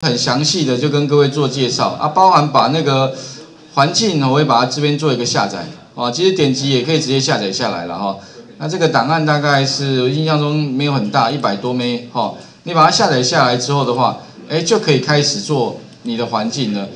很详细的就跟各位做介绍啊，包含把那个环境我会把它这边做一个下载啊，其实点击也可以直接下载下来了哈。那这个档案大概是我印象中没有很大，一百多 M 哈。你把它下载下来之后的话，哎，就可以开始做你的环境了。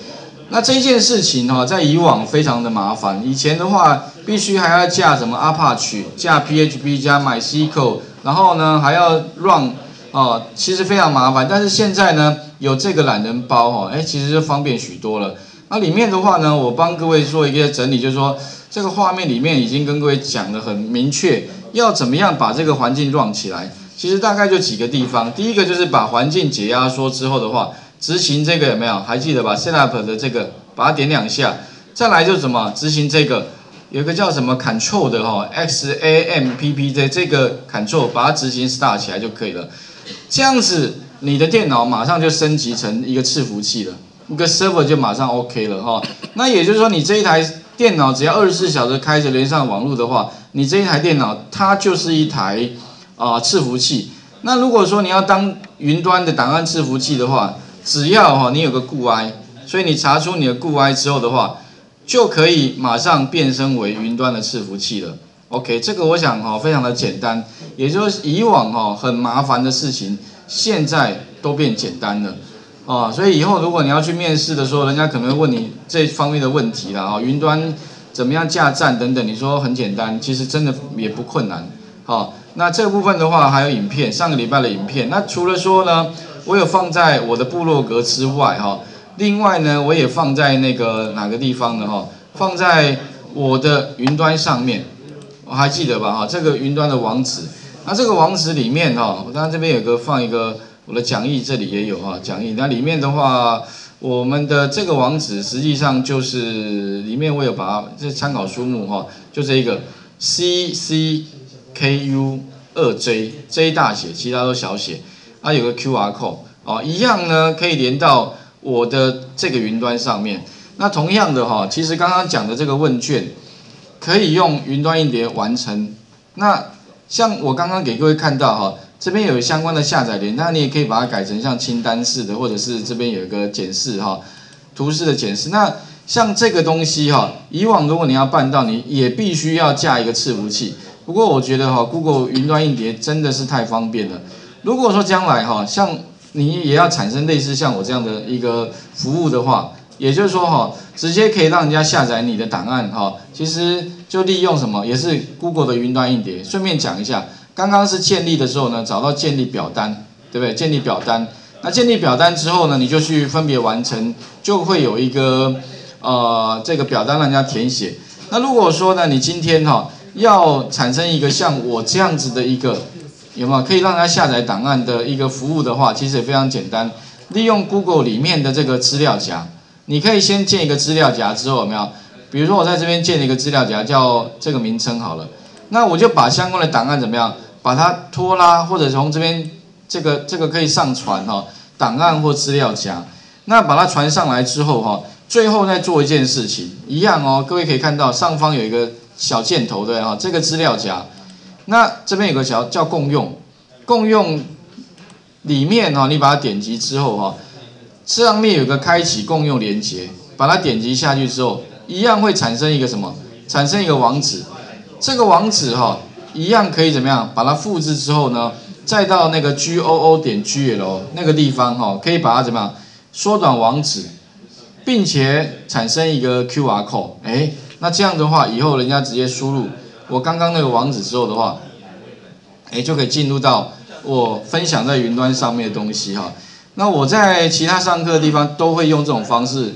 那这件事情哈，在以往非常的麻烦，以前的话必须还要架什么 Apache，架 PHP 加 MySQL，然后呢还要 run 哦，其实非常麻烦。但是现在呢，有这个懒人包哈，哎，其实就方便许多了。那里面的话呢，我帮各位做一个整理，就是说这个画面里面已经跟各位讲的很明确，要怎么样把这个环境 run 起来。其实大概就几个地方，第一个就是把环境解压缩之后的话，执行这个有没有？还记得吧？Setup 的这个，把它点两下。再来就是什么？执行这个，有个叫什么 Control 的哈，X A M P P 的这个 Control，把它执行 Start 起来就可以了。这样子，你的电脑马上就升级成一个伺服器了。一个 server 就马上 OK 了哈，那也就是说你这一台电脑只要二十四小时开着连上网络的话，你这一台电脑它就是一台啊伺服器。那如果说你要当云端的档案伺服器的话，只要哈你有个固 I，所以你查出你的固 I 之后的话，就可以马上变身为云端的伺服器了。OK，这个我想哈非常的简单，也就是以往哈很麻烦的事情，现在都变简单了。哦，所以以后如果你要去面试的时候，人家可能问你这方面的问题了啊，云端怎么样架站等等，你说很简单，其实真的也不困难。好，那这部分的话还有影片，上个礼拜的影片。那除了说呢，我有放在我的部落格之外哈，另外呢我也放在那个哪个地方的哈，放在我的云端上面，还记得吧哈，这个云端的网址。那这个网址里面哈，我刚刚这边有个放一个。我的讲义这里也有哈，讲义那里面的话，我们的这个网址实际上就是里面我有把这参考书目哈，就这一个 C C K U 二 J J 大写，其他都小写，它有个 Q R code 哦，一样呢可以连到我的这个云端上面。那同样的哈，其实刚刚讲的这个问卷可以用云端硬碟完成。那像我刚刚给各位看到哈。这边有相关的下载连，那你也可以把它改成像清单式的，或者是这边有一个检视哈，图示的检视。那像这个东西哈，以往如果你要办到，你也必须要架一个伺服器。不过我觉得哈，Google 云端硬碟真的是太方便了。如果说将来哈，像你也要产生类似像我这样的一个服务的话，也就是说哈，直接可以让人家下载你的档案哈，其实就利用什么，也是 Google 的云端硬碟。顺便讲一下。刚刚是建立的时候呢，找到建立表单，对不对？建立表单，那建立表单之后呢，你就去分别完成，就会有一个呃这个表单让人家填写。那如果说呢，你今天哈要产生一个像我这样子的一个有没有可以让他下载档案的一个服务的话，其实也非常简单，利用 Google 里面的这个资料夹，你可以先建一个资料夹之后有没有？比如说我在这边建了一个资料夹，叫这个名称好了。那我就把相关的档案怎么样，把它拖拉或者从这边这个这个可以上传哈，档案或资料夹，那把它传上来之后哈，最后再做一件事情，一样哦，各位可以看到上方有一个小箭头对哈，这个资料夹，那这边有个小叫共用，共用里面哈，你把它点击之后哈，上面有个开启共用连接，把它点击下去之后，一样会产生一个什么？产生一个网址。这个网址哈，一样可以怎么样？把它复制之后呢，再到那个 g o o 点 g l 那个地方哈，可以把它怎么样？缩短网址，并且产生一个 Q R code。哎，那这样的话，以后人家直接输入我刚刚那个网址之后的话，哎，就可以进入到我分享在云端上面的东西哈。那我在其他上课的地方都会用这种方式。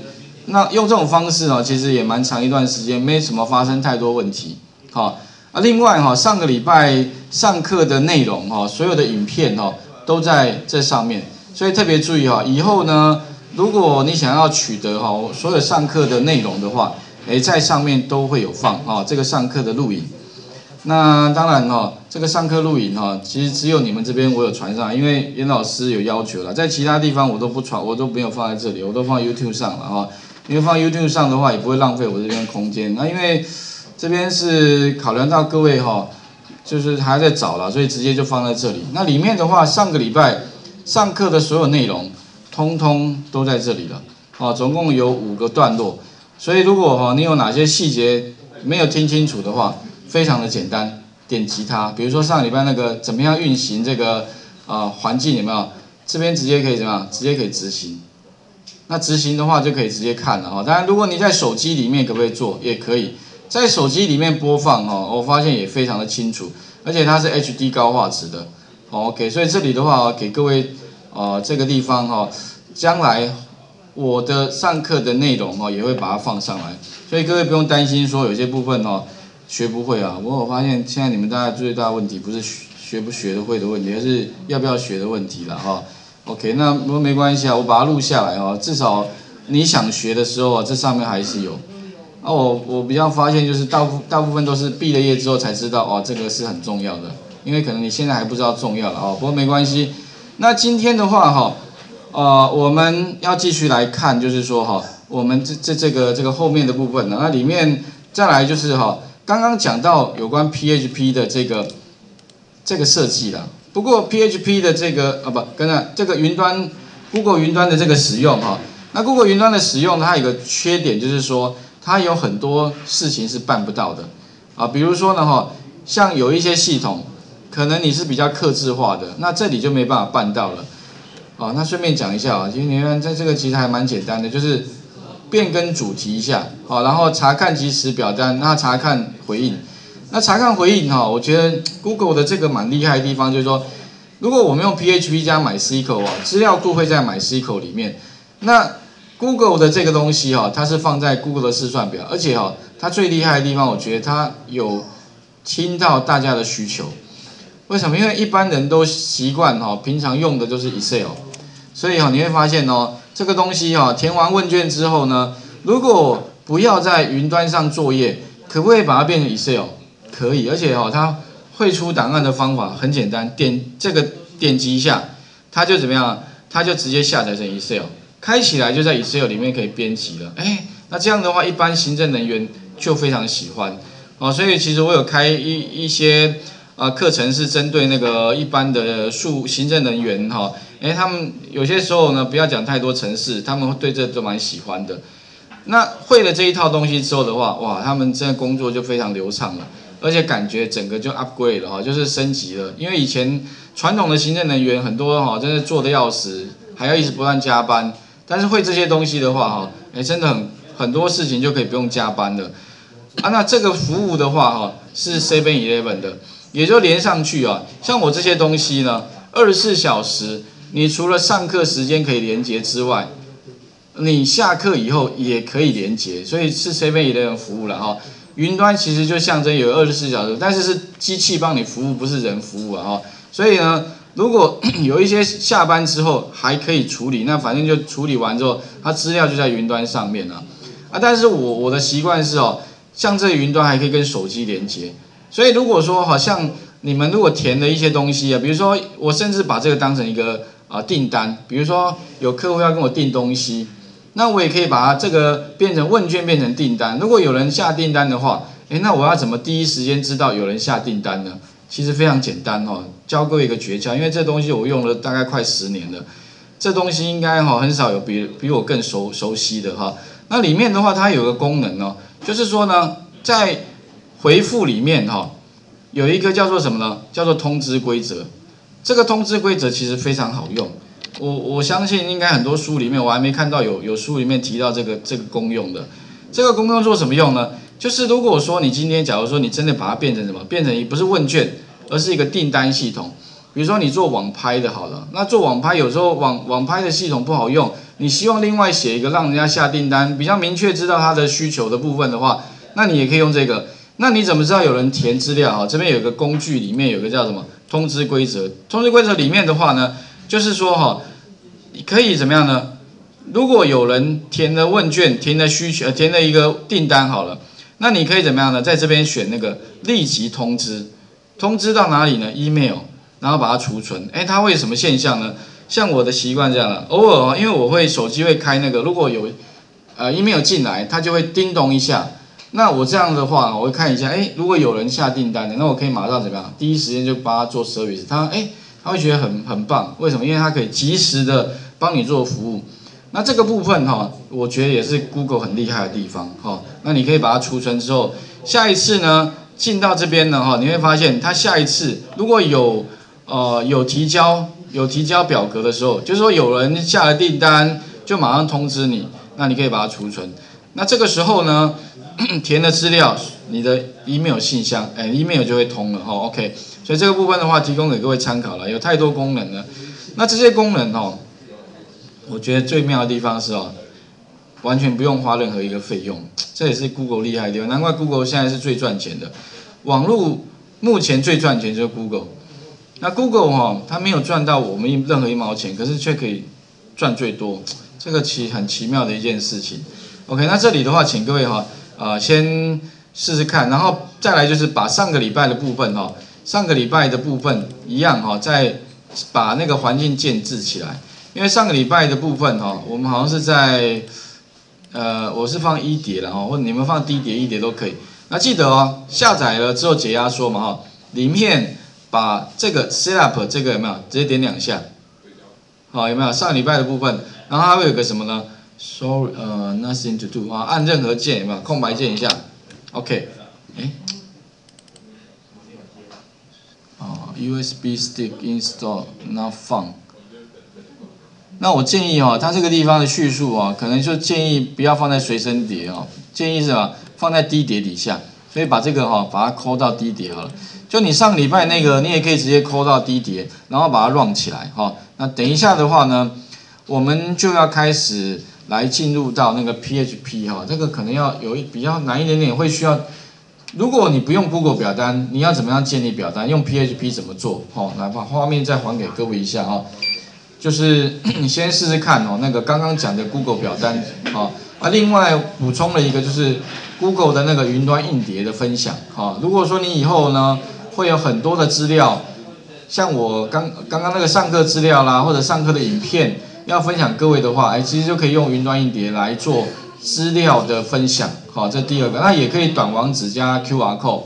那用这种方式呢，其实也蛮长一段时间，没什么发生太多问题。好啊，另外哈，上个礼拜上课的内容哈，所有的影片哈都在这上面，所以特别注意哈，以后呢，如果你想要取得哈所有上课的内容的话，诶，在上面都会有放哈这个上课的录影。那当然哈，这个上课录影哈，其实只有你们这边我有传上，因为严老师有要求了，在其他地方我都不传，我都没有放在这里，我都放 YouTube 上了哈。因为放 YouTube 上的话，也不会浪费我这边空间。那因为这边是考量到各位哈，就是还在找了，所以直接就放在这里。那里面的话，上个礼拜上课的所有内容，通通都在这里了。哦，总共有五个段落，所以如果哈你有哪些细节没有听清楚的话，非常的简单，点击它。比如说上礼拜那个怎么样运行这个啊环境有没有？这边直接可以怎么样？直接可以执行。那执行的话就可以直接看了哈。当然，如果你在手机里面可不可以做？也可以在手机里面播放哈。我发现也非常的清楚，而且它是 HD 高画质的。OK，所以这里的话给各位啊这个地方哈，将来我的上课的内容哈也会把它放上来，所以各位不用担心说有些部分哦学不会啊。不过我发现现在你们大家最大的问题不是学学不学得会的问题，而是要不要学的问题了哈。OK，那不过没关系啊，我把它录下来哦，至少你想学的时候啊，这上面还是有。啊，我我比较发现就是大部大部分都是毕了业之后才知道哦，这个是很重要的，因为可能你现在还不知道重要了哦。不过没关系，那今天的话哈，呃，我们要继续来看，就是说哈，我们这这这个这个后面的部分呢，那里面再来就是哈，刚刚讲到有关 PHP 的这个这个设计了。不过 PHP 的这个啊不，跟着这个云端 Google 云端的这个使用哈，那 Google 云端的使用它有个缺点就是说它有很多事情是办不到的啊，比如说呢哈，像有一些系统可能你是比较克制化的，那这里就没办法办到了啊。那顺便讲一下啊，其实你看在这个其实还蛮简单的，就是变更主题一下好，然后查看即时表单，那查看回应。那查看回应哈，我觉得 Google 的这个蛮厉害的地方就是说，如果我们用 PHP 加 MySQL 啊，资料库会在 MySQL 里面。那 Google 的这个东西哈，它是放在 Google 的试算表，而且哈，它最厉害的地方，我觉得它有听到大家的需求。为什么？因为一般人都习惯哈，平常用的就是 Excel，所以哈，你会发现哦，这个东西哈，填完问卷之后呢，如果不要在云端上作业，可不可以把它变成 Excel？可以，而且哈，它汇出档案的方法很简单，点这个点击一下，它就怎么样？它就直接下载成 Excel，开起来就在 Excel 里面可以编辑了。哎，那这样的话，一般行政人员就非常喜欢哦。所以其实我有开一一些啊课程，是针对那个一般的数行政人员哈。哎，他们有些时候呢，不要讲太多程式，他们对这都蛮喜欢的。那会了这一套东西之后的话，哇，他们这工作就非常流畅了。而且感觉整个就 upgrade 了哈，就是升级了。因为以前传统的行政人员很多哈，真的做的要死，还要一直不断加班。但是会这些东西的话哈，哎，真的很很多事情就可以不用加班了。啊，那这个服务的话哈，是 Seven Eleven 的，也就连上去啊。像我这些东西呢，二十四小时，你除了上课时间可以连接之外，你下课以后也可以连接，所以是 Seven Eleven 服务了哈。云端其实就象征有二十四小时，但是是机器帮你服务，不是人服务啊！哈，所以呢，如果 有一些下班之后还可以处理，那反正就处理完之后，它资料就在云端上面了。啊，但是我我的习惯是哦，像这云端还可以跟手机连接，所以如果说好像你们如果填的一些东西啊，比如说我甚至把这个当成一个啊订单，比如说有客户要跟我订东西。那我也可以把它这个变成问卷，变成订单。如果有人下订单的话，诶，那我要怎么第一时间知道有人下订单呢？其实非常简单哦，教各位一个诀窍，因为这东西我用了大概快十年了，这东西应该哈很少有比比我更熟熟悉的哈。那里面的话，它有个功能哦，就是说呢，在回复里面哈，有一个叫做什么呢？叫做通知规则。这个通知规则其实非常好用。我我相信应该很多书里面我还没看到有有书里面提到这个这个功用的，这个功用做什么用呢？就是如果说你今天假如说你真的把它变成什么，变成一不是问卷，而是一个订单系统，比如说你做网拍的好了，那做网拍有时候网网拍的系统不好用，你希望另外写一个让人家下订单比较明确知道他的需求的部分的话，那你也可以用这个。那你怎么知道有人填资料啊？这边有个工具，里面有个叫什么通知规则？通知规则里面的话呢？就是说哈，你可以怎么样呢？如果有人填了问卷，填了需求，填了一个订单好了，那你可以怎么样呢？在这边选那个立即通知，通知到哪里呢？email，然后把它储存。哎，它会什么现象呢？像我的习惯这样的，偶尔啊，因为我会手机会开那个，如果有呃 email 进来，它就会叮咚一下。那我这样的话，我会看一下，哎，如果有人下订单的，那我可以马上怎么样？第一时间就帮他做 service。他哎。他会觉得很很棒，为什么？因为他可以及时的帮你做服务。那这个部分哈，我觉得也是 Google 很厉害的地方哈。那你可以把它储存之后，下一次呢进到这边呢哈，你会发现它下一次如果有呃有提交有提交表格的时候，就是说有人下了订单，就马上通知你，那你可以把它储存。那这个时候呢，填的资料，你的 email 信箱，哎，email 就会通了哈。OK，所以这个部分的话，提供给各位参考了，有太多功能了。那这些功能哦。我觉得最妙的地方是哦，完全不用花任何一个费用，这也是 Google 厉害的地方。难怪 Google 现在是最赚钱的，网络目前最赚钱就是 Google。那 Google 哈，它没有赚到我们任何一毛钱，可是却可以赚最多，这个奇很奇妙的一件事情。OK，那这里的话，请各位哈，呃，先试试看，然后再来就是把上个礼拜的部分哈，上个礼拜的部分一样哈，再把那个环境建置起来。因为上个礼拜的部分哈，我们好像是在，呃，我是放一碟了哈，或者你们放低碟、一碟都可以。那记得哦，下载了之后解压缩嘛哈，里面把这个 set up 这个有没有直接点两下？好，有没有上礼拜的部分？然后它会有个什么呢？Sorry，呃，nothing to do 啊，按任何键有没有？空白键一下，OK，哎，哦，USB stick install not found。那我建议哈，它这个地方的叙述啊，可能就建议不要放在随身碟哦，建议是吧，放在低碟底下，所以把这个哈，把它抠到低碟好了。就你上礼拜那个，你也可以直接抠到低碟，然后把它 run 起来哈。那等一下的话呢，我们就要开始来进入到那个 PHP 哈，这个可能要有一比较难一点点，会需要，如果你不用 Google 表单，你要怎么样建立表单？用 PHP 怎么做？好，来把画面再还给各位一下哈。就是你先试试看哦，那个刚刚讲的 Google 表单啊，啊，另外补充了一个就是 Google 的那个云端硬碟的分享哈。如果说你以后呢会有很多的资料，像我刚刚刚那个上课资料啦，或者上课的影片要分享各位的话，哎，其实就可以用云端硬碟来做资料的分享，好，这第二个，那也可以短网址加 QR code。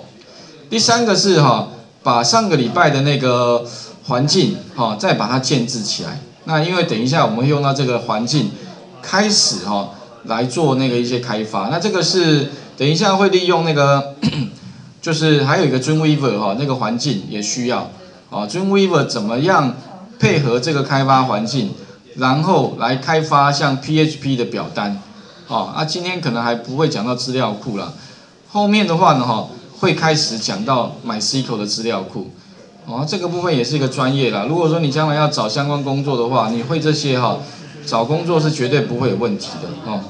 第三个是哈，把上个礼拜的那个环境哈，再把它建置起来。那因为等一下我们会用到这个环境，开始哈来做那个一些开发。那这个是等一下会利用那个，就是还有一个 Dreamweaver 哈，那个环境也需要啊。Dreamweaver 怎么样配合这个开发环境，然后来开发像 PHP 的表单，哦，啊今天可能还不会讲到资料库了，后面的话呢哈会开始讲到 MySQL 的资料库。哦，这个部分也是一个专业啦。如果说你将来要找相关工作的话，你会这些哈，找工作是绝对不会有问题的哦。